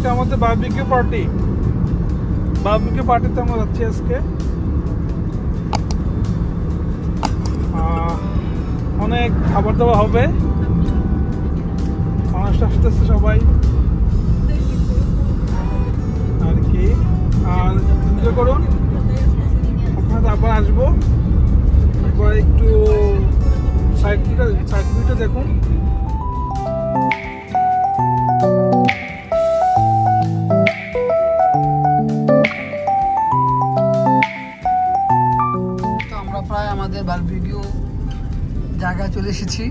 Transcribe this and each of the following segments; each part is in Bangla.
আজকে আমাদের বারবিকিউ পার্টি বারবিকিউ পার্টিতে আমরা যাচ্ছি আজকে। অনেক খাবার দাবার হবে। মানুষ আসতেছে সবাই। আর কি? আর এনজয় করুন। আপনারা আবার আসব। একটু সাইড সাইড দেখুন। এসেছি।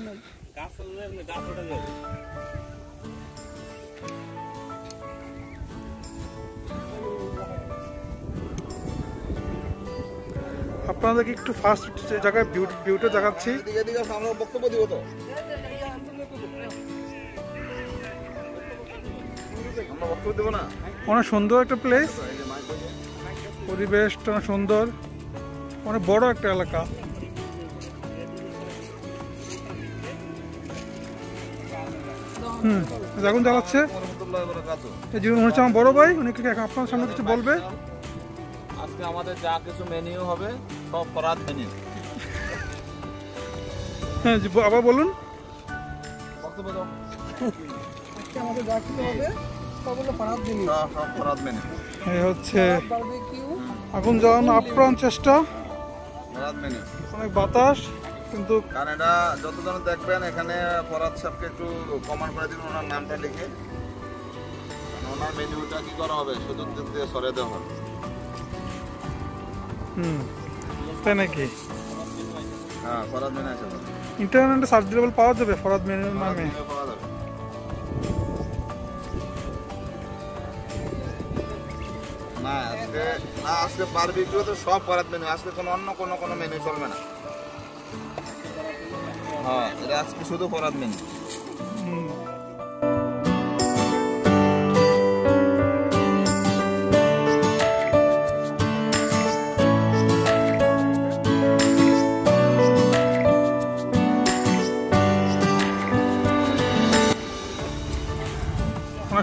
নাই আপনাদেরকে একটু ফার্স্ট জায়গায় বিউটি বিউটি দেখাচ্ছি এদিকে এদিকে আমরা বক্তব্য দিব তো আমরা বক্তব্য দেবো না অনেক সুন্দর একটা প্লেস পরিবেশটা সুন্দর। অনেক বড় একটা এলাকা। হুম আগুন জ্বালাচ্ছে এই জীবন হচ্ছে আমার বড় ভাই উনি আপনার সামনে কিছু বলবে? আজকে আমাদের যা কিছু মেনিউ হবে সব ফরাদ মেনিউ হ্যাঁ জি, আবার বলুন। আমাদের যা কিছু হবে সব হলো পাড়ার জিনিস সব সব ফরাদ মেনিউ এই হচ্ছে বারবিকিউ। আগুন জ্বালানো আপ্রাণ চেষ্টা। অনেক বাতাস কিন্তু কারণ এটা যতজন দেখবেন এখানে ফরাদ সাহেবকে একটু কমান করে দিন ওনার নামটা লিখে। ওনার মেনুটা কি করা হবে সুযোগ দিক দিয়ে সরে দেওয়া হবে। হুম তাই নাকি? হ্যাঁ ফরাদ মেনু আছে। ইন্টারনেটে সার্চ দিলে পাওয়া যাবে ফরাদ মেনুর নামে। আজকে বারবিকিউ তো সব ফরাদ মেনু আজকে কোনো অন্য কোনো কোনো মেনু চলবে না। হ্যাঁ এটা আজকে শুধু ফরাদ মেনু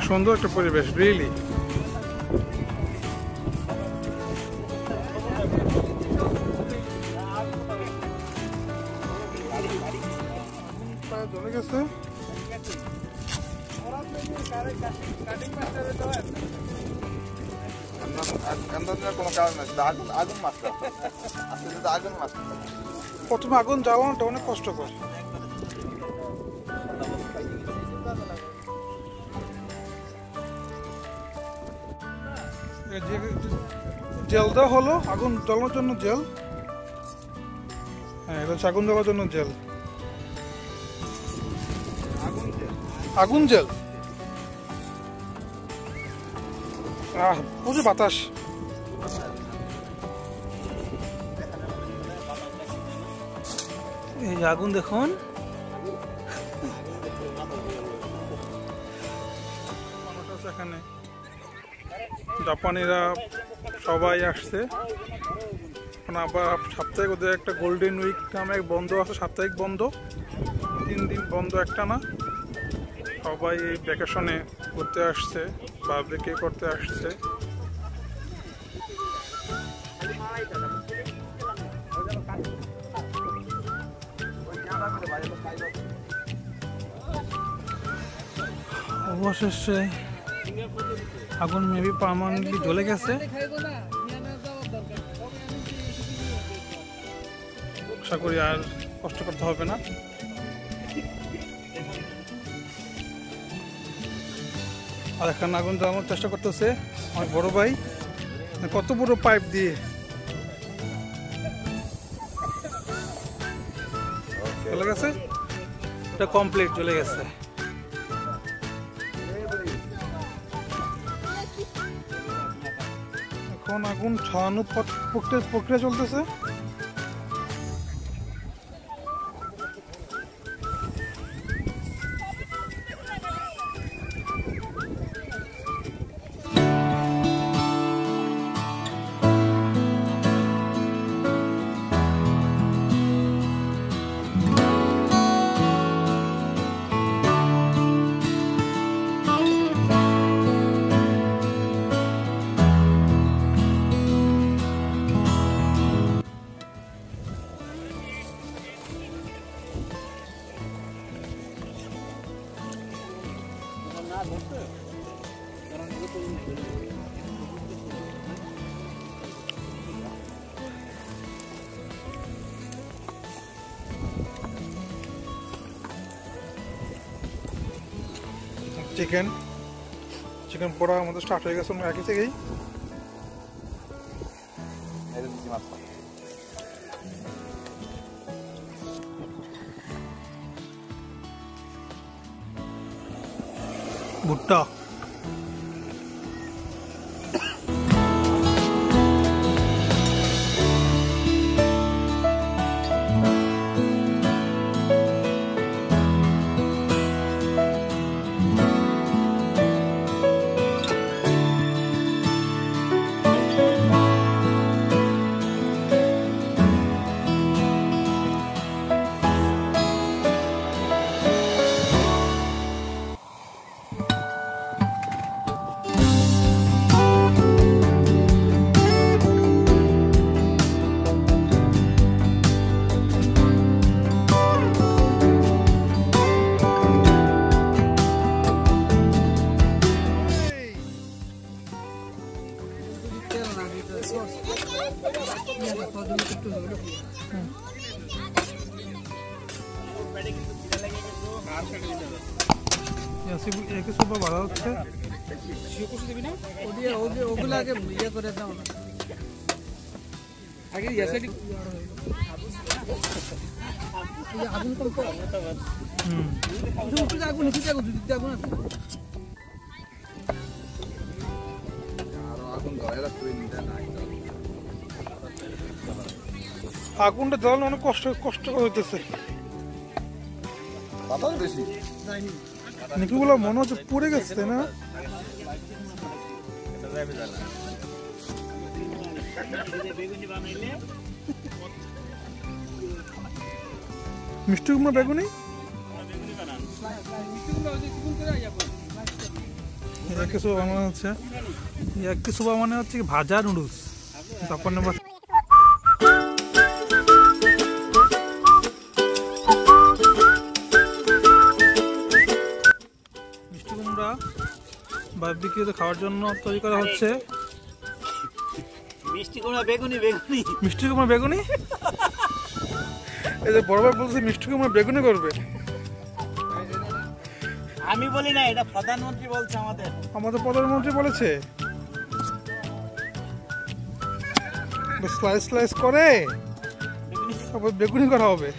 সুন্দর একটা পরিবেশ রিয়েলি আগুন মাছ প্রথমে আগুন জ্বালানোটা অনেক কষ্টকর। জেল দেওয়া হলো, আগুন জ্বালানোর জন্য জেল। হ্যাঁ এটা হচ্ছে আগুন জ্বালানোর জন্য জেল। আগুন জেল। আহ প্রচুর বাতাস। এই যে আগুন দেখুন। এখানে জাপানিরা সবাই আসছে। আবার সাপ্তাহিক ওদের একটা গোল্ডেন উইক নামে বন্ধ আছে সাপ্তাহিক বন্ধ। তিন দিন বন্ধ একটা না। সবাই এই ভ্যাকেশনে ঘুরতে আসছে বা বেকে করতে আসছে? অবশেষে আগুন মেবি পার্মানেন্টলি জ্বলে গেছে। আশা করি আর কষ্ট করতে হবে না। আর এখানে আগুন জ্বালানোর চেষ্টা করতেছে। আমার বড় ভাই। কত বড় পাইপ দিয়ে। চলে গেছে? এটা কমপ্লিট চলে গেছে। এখন আগুন প্রক্রিয়া প্রক্রিয়া চলতেছে। চিকেন। চিকেন পোড়া আমাদের স্টার্ট হয়ে গেছে একই থেকেই। ভুট্টা। আগে আগুন কম কম আগুন আগুন আছে আগুনটা জ্বালানো অনেক কষ্ট কষ্ট হইতেছে। নিকুগুলো মনে হচ্ছে পুড়ে গেছে না? মিষ্টি কুমড়া বেগুনি ইয়া কিছু বানানো হচ্ছে। ইয়া কিছু মানে হচ্ছে ভাজা নুডলস। তখন আবার মিষ্টি কুমড়া বারবিকিউতে খাওয়ার জন্য তৈরি করা হচ্ছে। মিষ্টি কুমড়া বেগুনি বেগুনি। মিষ্টি কুমড়া বেগুনি? এই যে বড় ভাই বলছে মিষ্টি কুমড়া বেগুনি করবে। আমি বলি না এটা প্রধানমন্ত্রী বলছে আমাদের। আমাদের প্রধানমন্ত্রী বলেছে? স্লাইস স্লাইস করে তারপর বেগুনি করা হবে।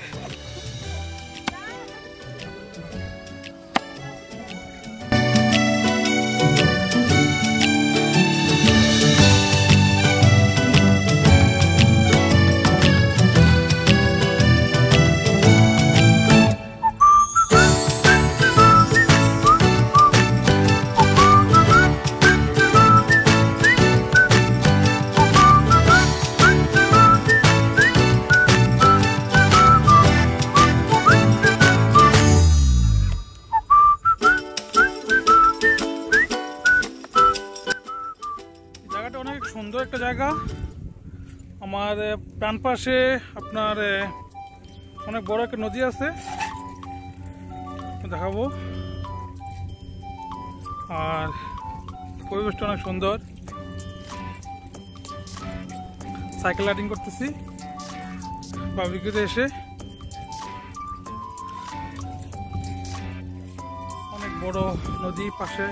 ডান পাশে আপনার অনেক বড় একটা নদী আছে। দেখাবো। আর পরিবেশটা অনেক সুন্দর। সাইকেল রাইডিং করতেছি। বাবরিকুতে এসে। অনেক বড় নদী পাশে।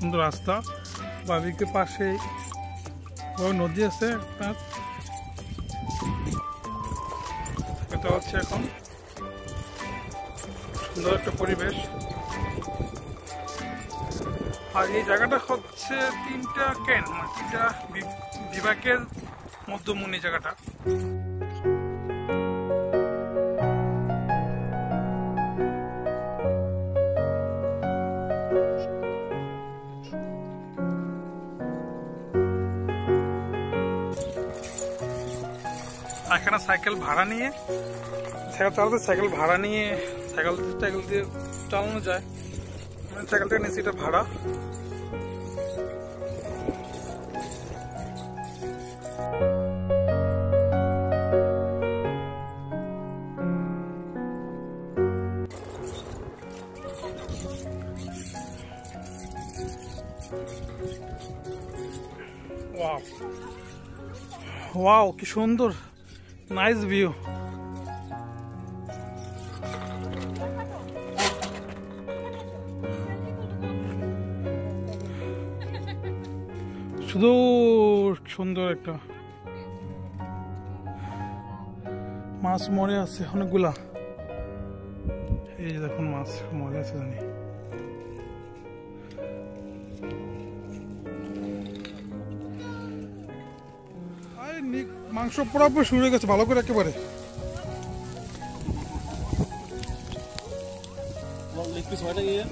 সুন্দর রাস্তা। বাবিকে পাশে নদী আছে একটা। এটা হচ্ছে এখন সুন্দর একটা পরিবেশ। আর এই জায়গাটা হচ্ছে তিনটা কেন মানে তিনটা বিভাগের মধ্যমণি জায়গাটা। এখানে সাইকেল ভাড়া নিয়ে, সাইকেল চালাতে সাইকেল ভাড়া নিয়ে, সাইকেল সাইকেল দিয়ে চালানো যায়। আমি সাইকেলটা নিয়েছি এটা ভাড়া। ওয়াও ওয়াও কি সুন্দর। নাইস ভিউ শুধু সুন্দর একটা। মাছ মরে আছে অনেকগুলা। এই দেখুন মাছ মরে আছে জানি। মাংস পুরোপুরি শুরু হয়ে গেছে ভালো করে একেবারে। লেগ পিস হয়টা গিয়ে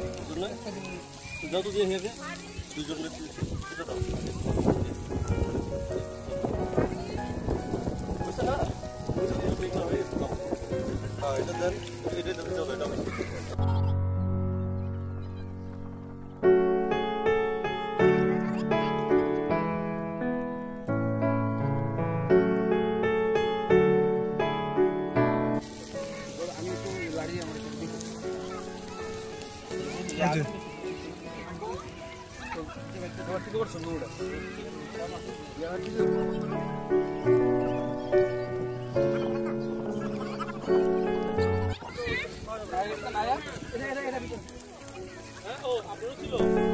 ছিল